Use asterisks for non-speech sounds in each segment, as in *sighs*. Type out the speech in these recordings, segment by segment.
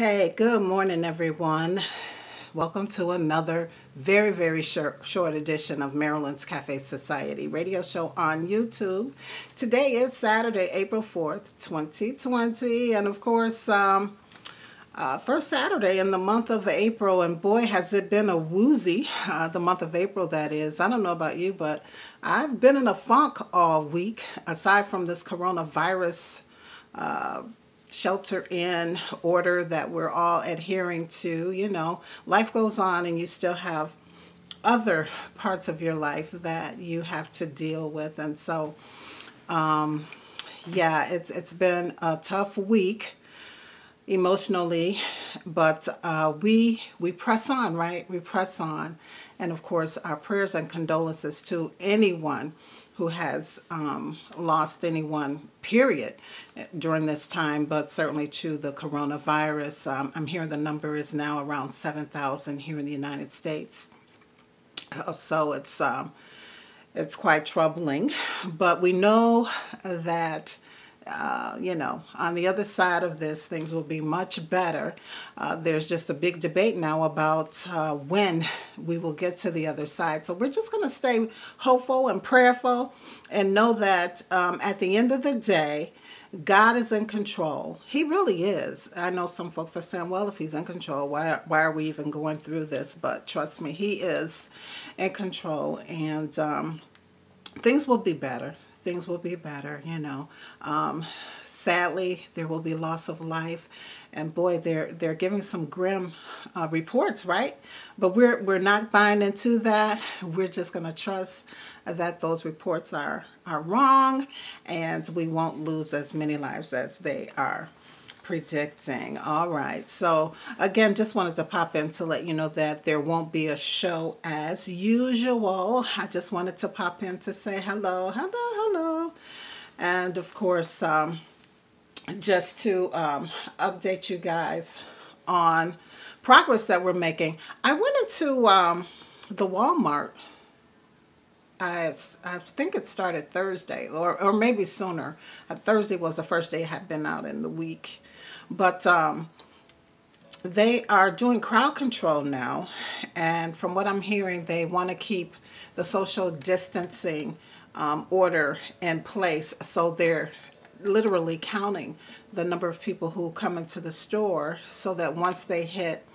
Hey, good morning, everyone. Welcome to another very, very short, short edition of Marilyn's Cafe Society radio show on YouTube. Today is Saturday, April 4th, 2020. And of course, um, uh, first Saturday in the month of April, and boy, has it been a woozy, uh, the month of April, that is. I don't know about you, but I've been in a funk all week, aside from this coronavirus uh, shelter in order that we're all adhering to. You know, life goes on, and you still have other parts of your life that you have to deal with. And so, um, yeah, it's it's been a tough week emotionally, but uh, we we press on, right? We press on, and of course, our prayers and condolences to anyone who has um, lost anyone, period, during this time, but certainly to the coronavirus. Um, I'm hearing the number is now around 7,000 here in the United States. Uh, so it's um, it's quite troubling, but we know that uh, you know, on the other side of this, things will be much better. Uh, there's just a big debate now about uh, when we will get to the other side. So we're just going to stay hopeful and prayerful and know that um, at the end of the day, God is in control. He really is. I know some folks are saying, well, if he's in control, why, why are we even going through this? But trust me, he is in control and um, things will be better things will be better, you know. Um, sadly, there will be loss of life. And boy, they're they're giving some grim uh, reports, right? But we're we're not buying into that. We're just going to trust that those reports are are wrong, and we won't lose as many lives as they are predicting. All right. So, again, just wanted to pop in to let you know that there won't be a show as usual. I just wanted to pop in to say hello, hello, hello. And of course, um, just to um, update you guys on progress that we're making. I went into um, the Walmart. I, I think it started Thursday or, or maybe sooner. Uh, Thursday was the first day I had been out in the week. But um, they are doing crowd control now. And from what I'm hearing, they want to keep the social distancing um, order in place. So they're literally counting the number of people who come into the store so that once they hit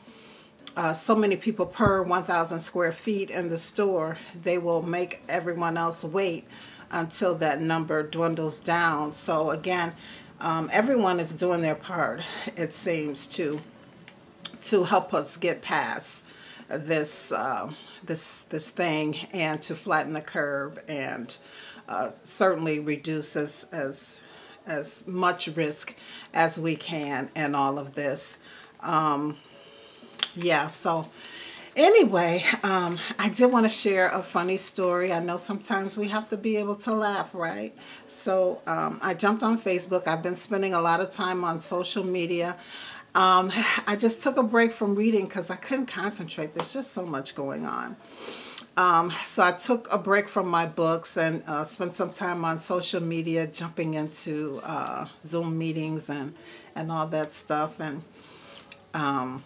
uh, so many people per 1,000 square feet in the store, they will make everyone else wait until that number dwindles down. So again, um, everyone is doing their part, it seems, to to help us get past this uh, this this thing and to flatten the curve and uh, certainly reduce as as as much risk as we can in all of this. Um, yeah, so Anyway, um, I did want to share a funny story. I know sometimes we have to be able to laugh, right? So um, I jumped on Facebook. I've been spending a lot of time on social media. Um, *sighs* I just took a break from reading because I couldn't concentrate. There's just so much going on. Um, so I took a break from my books and uh, spent some time on social media, jumping into uh, Zoom meetings and, and all that stuff. And um,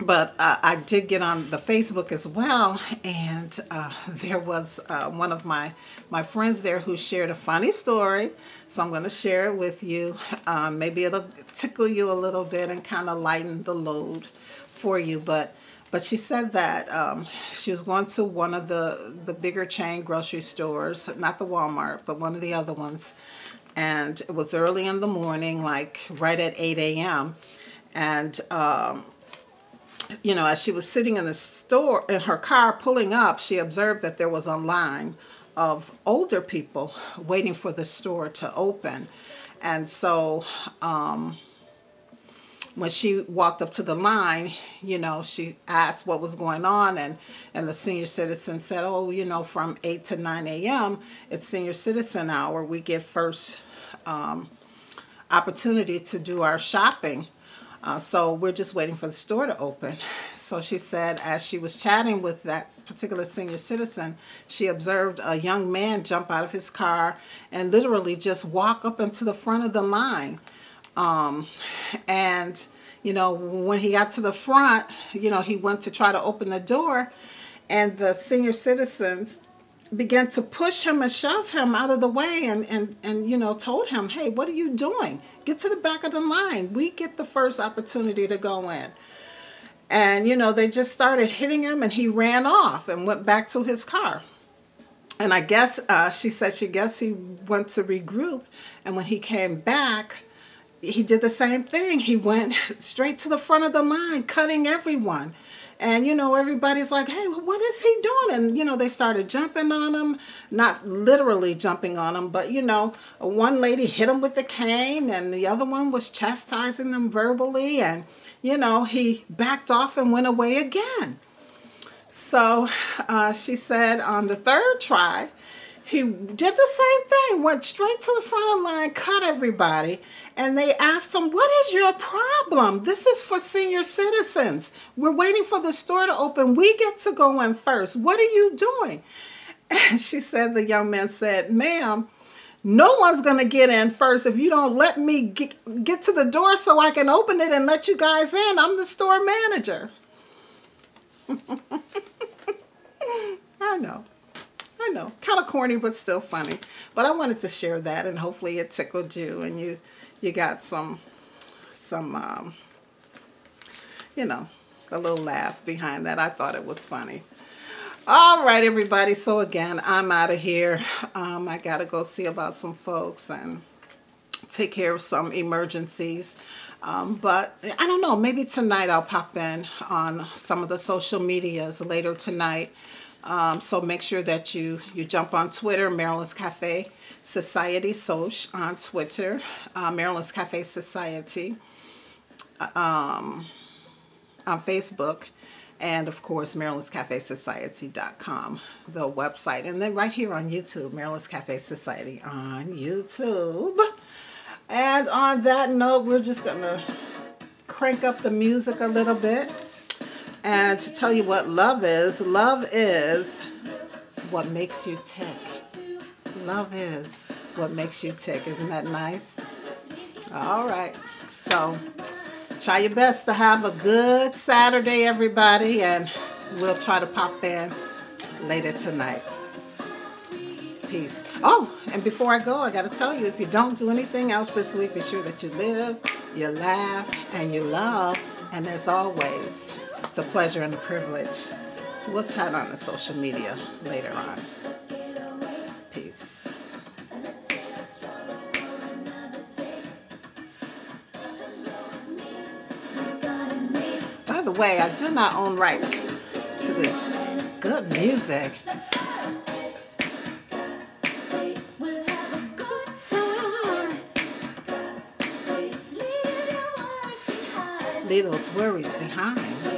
but uh, I did get on the Facebook as well, and uh, *laughs* there was uh, one of my my friends there who shared a funny story. So I'm going to share it with you. Um, maybe it'll tickle you a little bit and kind of lighten the load for you. But but she said that um, she was going to one of the the bigger chain grocery stores, not the Walmart, but one of the other ones, and it was early in the morning, like right at 8 a.m. And um, you know, as she was sitting in the store, in her car pulling up, she observed that there was a line of older people waiting for the store to open. And so um, when she walked up to the line, you know, she asked what was going on. And, and the senior citizen said, oh, you know, from 8 to 9 a.m., it's senior citizen hour. We get first um, opportunity to do our shopping. Uh, so we're just waiting for the store to open. So she said as she was chatting with that particular senior citizen, she observed a young man jump out of his car and literally just walk up into the front of the line. Um, and you know, when he got to the front, you know, he went to try to open the door, and the senior citizens began to push him and shove him out of the way and, and, and you know told him hey what are you doing get to the back of the line. We get the first opportunity to go in. And you know they just started hitting him and he ran off and went back to his car. And i guess uh, she said she guessed he went to regroup. And when he came back he did the same thing. He went *laughs* straight to the front of the line cutting everyone and, you know, everybody's like, hey, what is he doing? And, you know, they started jumping on him, not literally jumping on him, but, you know, one lady hit him with the cane and the other one was chastising them verbally. And, you know, he backed off and went away again. So uh, she said on the third try, he did the same thing, went straight to the front of the line, cut everybody, and they asked him, What is your problem? This is for senior citizens. We're waiting for the store to open. We get to go in first. What are you doing? *laughs* And she said, The young man said, Ma'am, no one's going to get in first if you don't let me get, get to the door so I can open it and let you guys in. I'm the store manager. *laughs* I know. I know, kind of corny, but still funny. But I wanted to share that, and hopefully it tickled you, and you you got some some um, you know a little laugh behind that. I thought it was funny. All right, everybody. So again, I'm out of here. Um, I gotta go see about some folks and take care of some emergencies. Um, but I don't know, maybe tonight I'll pop in on some of the social medias later tonight um, so make sure that you, you jump on Twitter, Marilyn's Cafe Society Soch on Twitter, uh, Marilyn's Cafe Society um, on Facebook, and of course, Marilyn's Cafe Society.com, the website. And then right here on YouTube, Marilyn's Cafe Society on YouTube. And on that note, we're just going to crank up the music a little bit. And to tell you what love is, love is what makes you tick. Love is what makes you tick. Isn't that nice? All right. So try your best to have a good Saturday, everybody, and we'll try to pop in later tonight. Peace. Oh, and before I go, I got to tell you if you don't do anything else this week, be sure that you live, you laugh, and you love. And as always, it's a pleasure and a privilege. We'll chat on the social media later on. Peace. By the way, I do not own rights to this good music. Leave those worries behind.